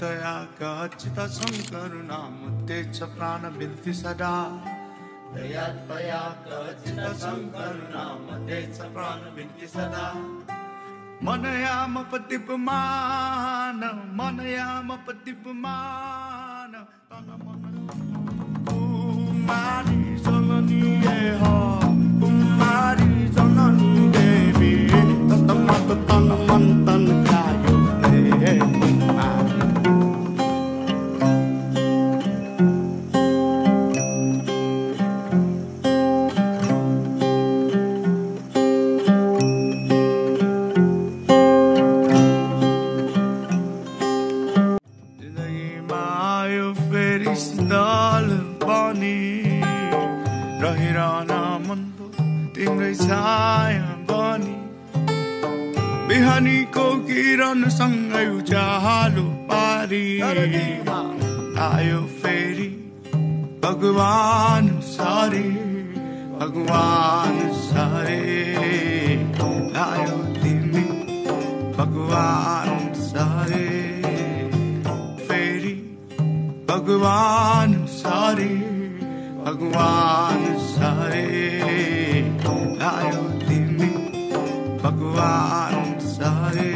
दयात्वयागच्युत शङ्करुणाम तेज प्राण बिन्ति सदा। दयात्वयागच्युत शङ्करुणाम तेज प्राण बिन्ति सदा। मनयामपतिपमान मनयामपतिपमान तन मन कुमारी जननी एह कुमारी जननी देवी ततमत तन मन तन कायो शीतल पनि रहिरहन मन पो तिम्रै छाया बनी पारी। आयो फेरि भगवान सारे भगवान सारे। आयो तिमी भगवान सारे। भगवान सारे भगवान सारे आयो तिमी भगवान सारे